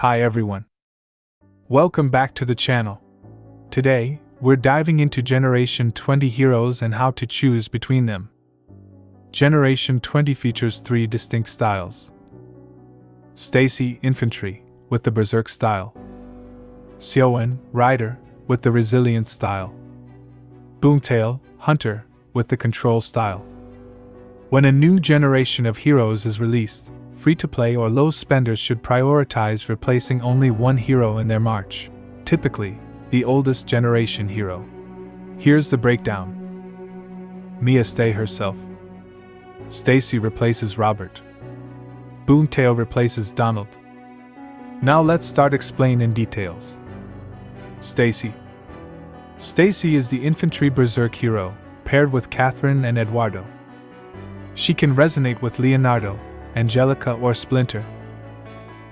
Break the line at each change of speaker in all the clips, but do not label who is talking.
Hi everyone. Welcome back to the channel. Today, we're diving into Generation 20 heroes and how to choose between them. Generation 20 features three distinct styles. Stacy, Infantry, with the Berserk style. Xiaowen, Rider, with the Resilience style. Boomtail, Hunter, with the Control style. When a new generation of heroes is released, free to play or low spenders should prioritize replacing only one hero in their march, typically, the oldest generation hero. Here's the breakdown Mia stay herself. Stacy replaces Robert. Boomtail replaces Donald. Now let's start explaining in details. Stacy. Stacy is the infantry berserk hero, paired with Catherine and Eduardo. She can resonate with Leonardo, Angelica, or Splinter.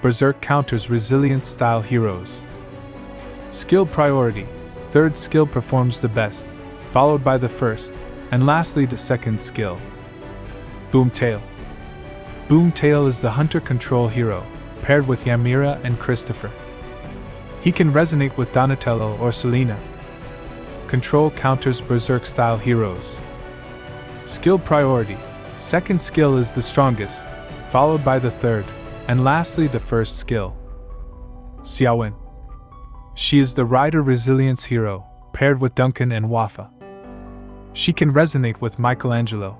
Berserk counters resilience style heroes. Skill priority third skill performs the best, followed by the first, and lastly the second skill. Boomtail. Boomtail is the hunter control hero, paired with Yamira and Christopher. He can resonate with Donatello or Selena. Control counters berserk style heroes. Skill priority second skill is the strongest, followed by the third, and lastly the first skill. Xiaowen. She is the rider resilience hero, paired with Duncan and Wafa. She can resonate with Michelangelo.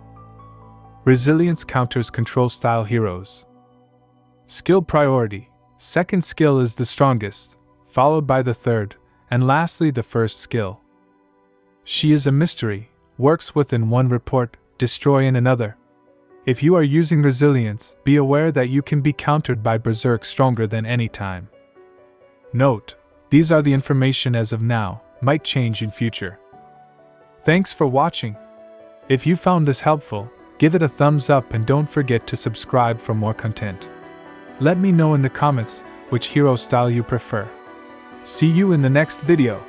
Resilience counters control style heroes. Skill priority second skill is the strongest, followed by the third, and lastly the first skill. She is a mystery, works within one report, destroy in another. If you are using resilience, be aware that you can be countered by Berserk stronger than any time. Note, these are the information as of now, might change in future. Thanks for watching. If you found this helpful, give it a thumbs up and don't forget to subscribe for more content. Let me know in the comments which hero style you prefer. See you in the next video.